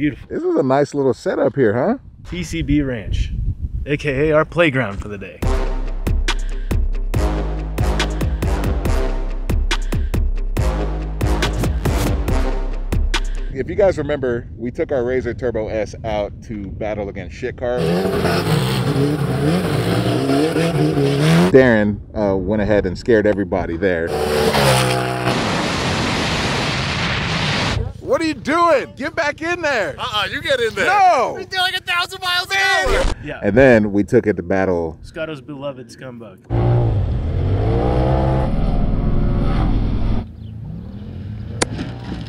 beautiful. This is a nice little setup here, huh? TCB Ranch, aka our playground for the day. If you guys remember, we took our RZR Turbo S out to battle against shit cars. Darren uh, went ahead and scared everybody there. What are you doing? Get back in there. Uh-uh, you get in there. No! You're doing like a thousand miles an hour. Yeah. And then we took it to battle. Scotto's beloved Scumbug.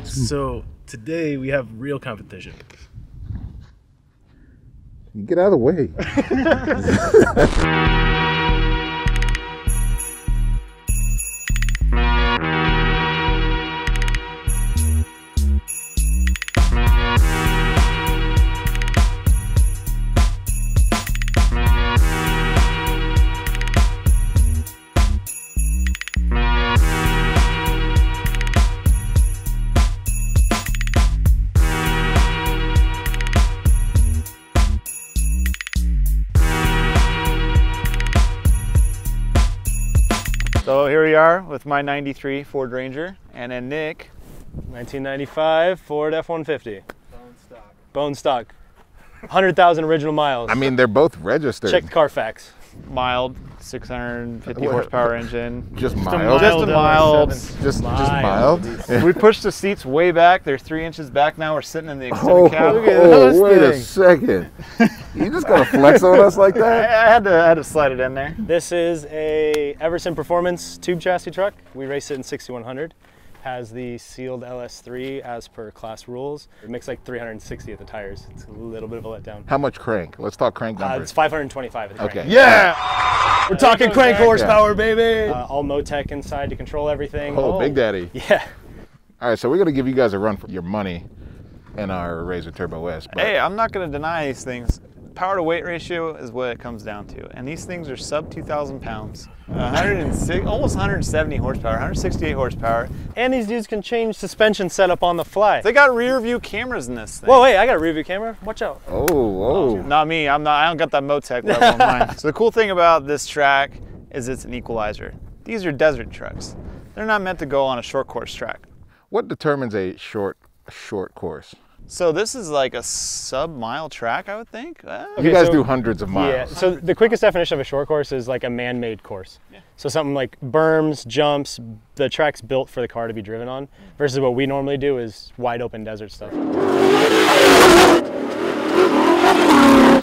So today we have real competition. Get out of the way. with my 93 Ford Ranger and then Nick. 1995 Ford F-150. Bone stock. Bone stock. 100,000 original miles. I mean, they're both registered. check Carfax. Mild 650 What? horsepower engine. Just a mild. Just a mild. LS7. Just, just mild. we pushed the seats way back. They're three inches back now. We're sitting in the extended Oh, cab. Oh, Look oh, this wait a second. You just gonna flex on us like I, that? I had to I had to slide it in there. This is a Everson Performance tube chassis truck. We race it in 6100. Has the sealed LS3 as per class rules. It makes like 360 at the tires. It's a little bit of a letdown. How much crank? Let's talk crank Uh, numbers. it's 525 at the crank. okay. Yeah. We're talking crank Yeah. horsepower, baby. Uh, all Motec inside to control everything. Oh, Big Daddy. Yeah. All right, so we're gonna give you guys a run for your money in our RZR Turbo S. But Hey, I'm not going to deny these things. Power to weight ratio is what it comes down to, and these things are sub 2,000 pounds. Uh-huh. 106, almost 170 horsepower, 168 horsepower. And these dudes can change suspension setup on the fly. They got rear view cameras in this thing. Whoa, wait, I got a rear view camera. Watch out. oh, oh, Not me. I'm not. I don't got that Motec level on mine. So the cool thing about this track is it's an equalizer. These are desert trucks. They're not meant to go on a short course track. what determines a short, short course? So this is like a sub mile track, I would think. Uh, you guys so- do hundreds of miles. Yeah. miles. So the quickest definition of a short course is like a man-made course. Yeah. So something like berms, jumps, the track's built for the car to be driven on, versus what we normally do is wide open desert stuff.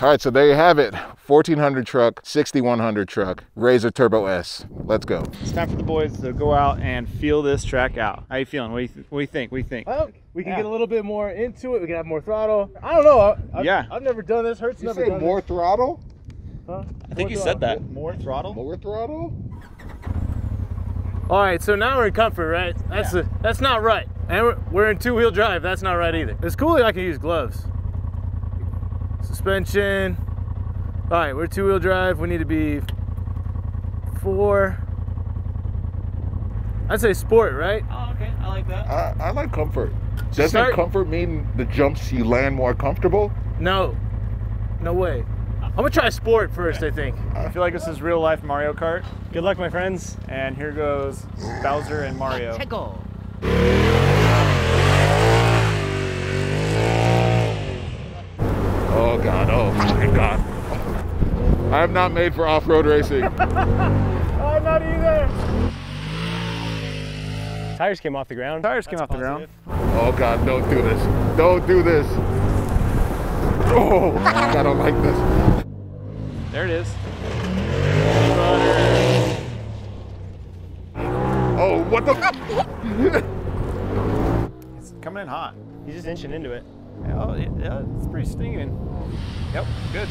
All right, so there you have it. 1400 truck, 6100 truck, RZR Turbo S. Let's go. It's time for the boys to go out and feel this track out. How you feeling? What do you, th- what do you think? What do you think? Well, we can Yeah. get a little bit more into it. We can have more throttle. I don't know. I, I've, Yeah. I've never done this. Hert's never done throttle? this. Huh? I think you said that. More throttle. More throttle? All right, so now we're in comfort, right? That's the, that's not right. And we're, we're in two-wheel drive. That's not right either. It's cool that I can use gloves. Suspension. All right, we're two-wheel drive. We need to be four. I'd say sport, right? Oh, okay. I like that. I, I like comfort. Doesn't Start- comfort mean the jumps you land more comfortable? No, no way. I'm gonna try sport first. I think. I feel like this is real life Mario Kart. Good luck, my friends. And here goes Bowser and Mario. Oh God, oh my God. I am not made for off-road racing. I'm not either. Tires came off the ground. Tires came That's off the ground. Oh God, don't do this. Don't do this. Oh, I don't like this. There it is. Oh, what the? It's coming in hot. He's just inching into it. Oh, yeah, yeah, it's pretty stinging. Yep, good.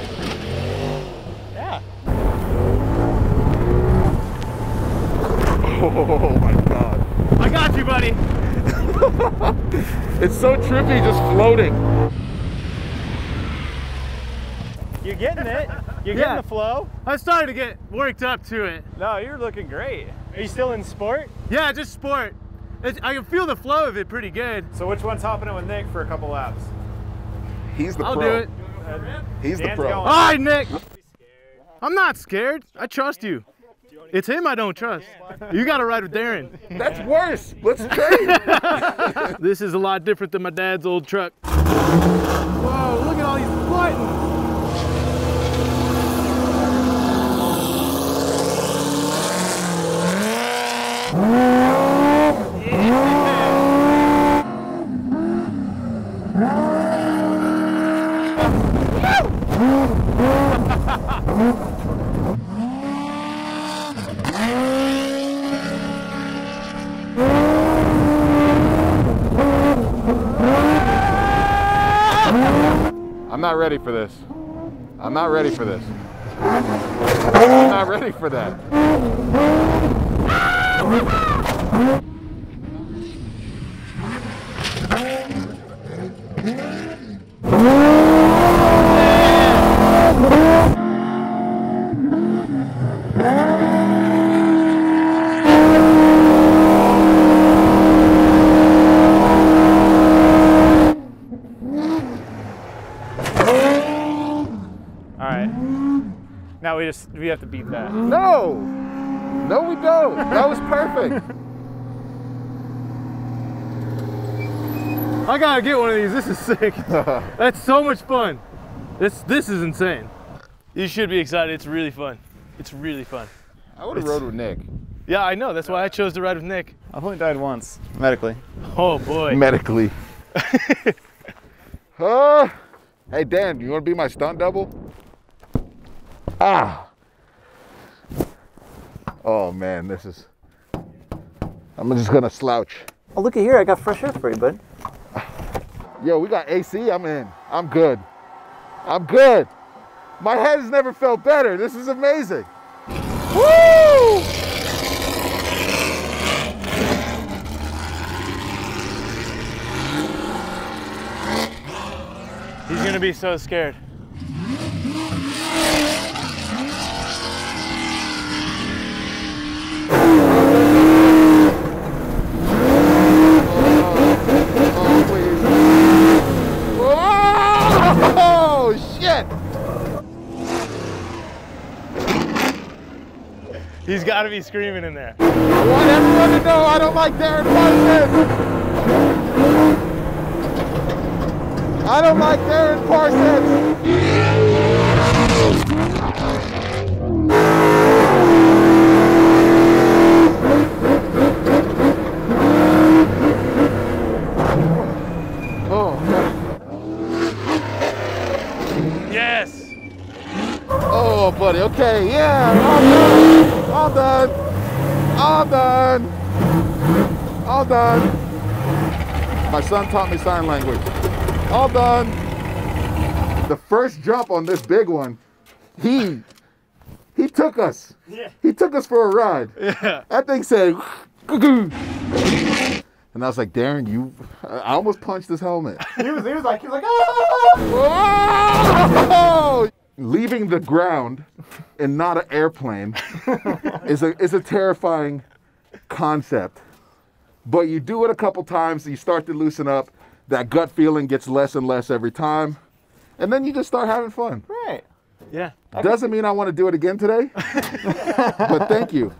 Yeah. Oh my God. I got you, buddy. It's so trippy just floating. You're getting it. You're Yeah. getting the flow. I'm starting to get worked up to it. No, you're looking great. Are you still in sport? Yeah, just sport. It's, I can feel the flow of it pretty good. So which one's hopping it with Nick for a couple laps? He's the I'll pro. do it. He's the pro. going. All right, Nick. I'm not scared. I trust you. It's him I don't trust. You got to ride with Darren. That's worse. Let's trade. This is a lot different than my dad's old truck. Whoa, look at all these buttons. I'm not ready for this. I'm not ready for this. I'm not ready for that. All right. Now we just we have to beat that. No. No, we don't. That was perfect. I gotta get one of these. This is sick. That's so much fun. This this is insane. You should be excited. It's really fun. It's really fun. I would have rode with Nick. Yeah, I know. That's why I chose to ride with Nick. I've only died once medically. Oh boy. Medically. uh, hey, Dan, you want to be my stunt double? Ah. Oh, man, this is. I'm just going to slouch. Oh, look at here. I got fresh air for you, bud. Yo, we got AC. I'm in. I'm good. I'm good. My head has never felt better. This is amazing. Woo! He's gonna be so scared. Oh, please. Oh, shit. He's gotta be screaming in there. I want everyone to know I don't like Darren Parsons. I don't like Darren Parsons. Oh, Yes. Oh, buddy. Okay, yeah. All done. All done. All done. All done. My son taught me sign language. All done. The first jump on this big one, he he took us. Yeah. He took us for a ride. Yeah. That thing said, "Goo-goo." and I was like, Darren, you. I almost punched his helmet. He was, he was like, he was like, ah! Whoa! Leaving the ground and not an airplane is a is a terrifying concept. But you do it a couple times, you start to loosen up. That gut feeling gets less and less every time, and then you just start having fun. Right. Yeah. Doesn't mean I want to do it again today, but thank you.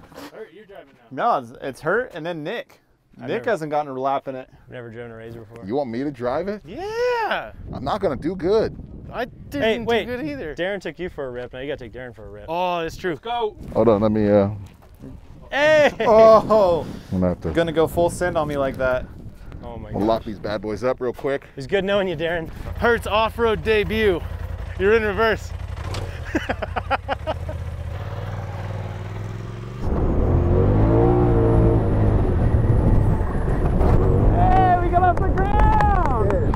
You're driving now. No, it's, it's Hert, and then Nick. Nick never- hasn't gotten a lap in it. Never driven a RZR before. You want me to drive it? Yeah. I'm not gonna do good. I didn't Hey, wait. do good either. Darren took you for a rip. Now you gotta take Darren for a rip. Oh, that's true. Go. Hold on, let me. Uh, Hey. Oh, I'm gonna have to gonna go full send on me like that. Oh my I'll god. lock these bad boys up real quick. It's good knowing you, Darren. Hert's off-road debut. You're in reverse. Hey, we got off the ground.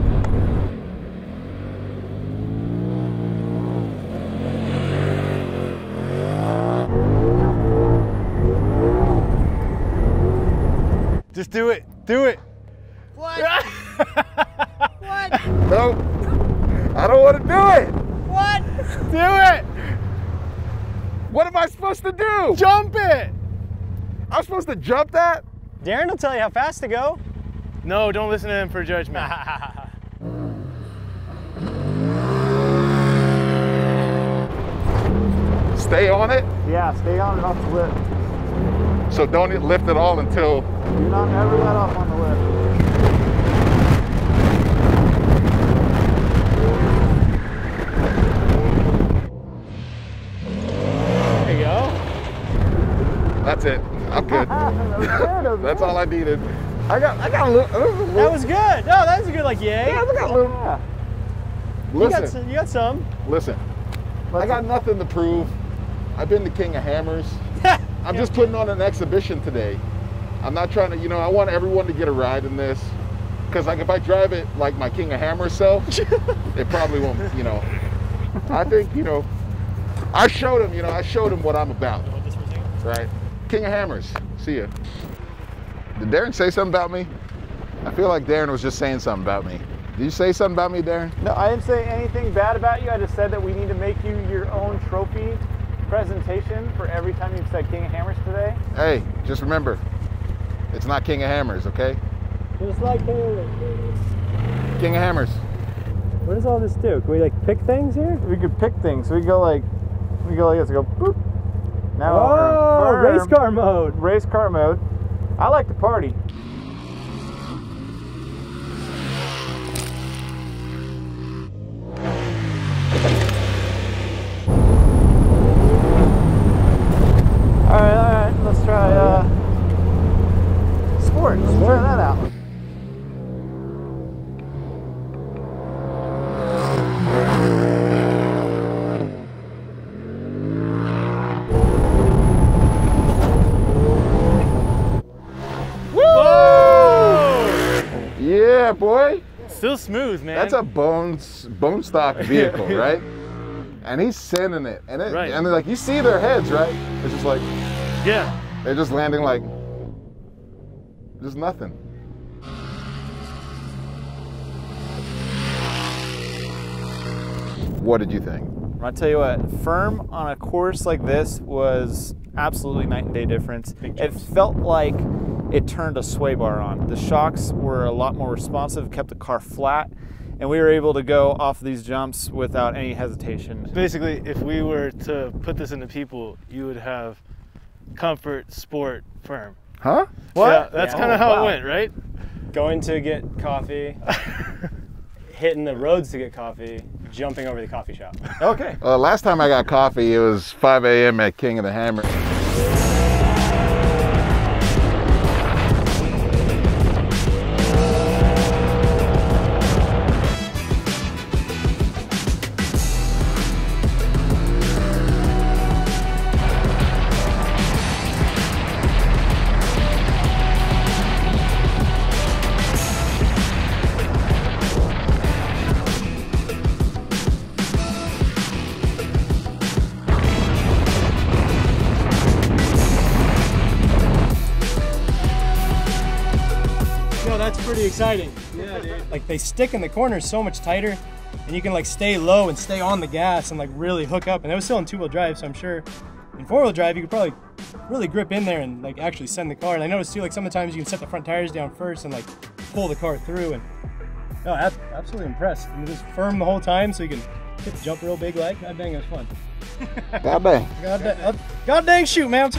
Just do it. Do it. What? What? Nope. I don't want to do it. What? Do it. What am I supposed to do? Jump it. I'm supposed to jump that? Darren will tell you how fast to go. No, don't listen to him for judgment. Stay on it. Yeah, stay on it off the lip. So don't lift it all until. Do not ever let off on the lift. There you go. That's it. I'm good. That's all I needed. I got. I got a little. a little- That was good. No, that was a good like yay. Yeah, I got a little. You got, some, you got some. Listen. I got nothing to prove. I've been the king of hammers. I'm just putting on an exhibition today. I'm not trying to, you know, I want everyone to get a ride in this. Because like if I drive it like my King of Hammers self, it probably won't, you know. I think, you know, I showed him, you know, I showed him what I'm about. Right? King of Hammers. See ya. Did Darren say something about me? I feel like Darren was just saying something about me. Did you say something about me, Darren? No, I didn't say anything bad about you. I just said that we need to make you your own trophy presentation for every time you've said King of Hammers today. Hey, just remember, it's not King of Hammers, okay? Just like King of Hammers. What does all this do? Can we like pick things here? We could pick things. So we go like, we go like this. We go boop. Now Oh, we're race car mode. Race car mode. I like to party. All right, all right. Let's try uh, sport. That out. Yeah, boy. Still smooth, man. That's a bones bone stock vehicle, right? And he's sending it, and it, Right. and like you see their heads, right? It's just like yeah. they're just landing like just nothing. What did you think? I'll tell you what, firm on a course like this was absolutely night and day difference. It felt like it turned a sway bar on. The shocks were a lot more responsive, kept the car flat, and we were able to go off these jumps without any hesitation. Basically, if we were to put this into people, you would have comfort, sport, firm. Huh? Yeah, that's Yeah. kind Oh, of how wow. it went, right? Going to get coffee, hitting the roads to get coffee, jumping over the coffee shop. Okay. Uh, last time I got coffee, it was 5 a.m. at King of the Hammer. Exciting. Yeah, dude. Like they stick in the corners so much tighter, and you can like stay low and stay on the gas and like really hook up. And it was still in two-wheel drive, so I'm sure in four-wheel drive you could probably really grip in there and like actually send the car. And I noticed too, like sometimes you can set the front tires down first and like pull the car through. And no, ab- absolutely impressed. And it was firm the whole time, so you can hit the jump real big like. God dang, it was fun. God dang. God, da- uh, God dang shoot, man.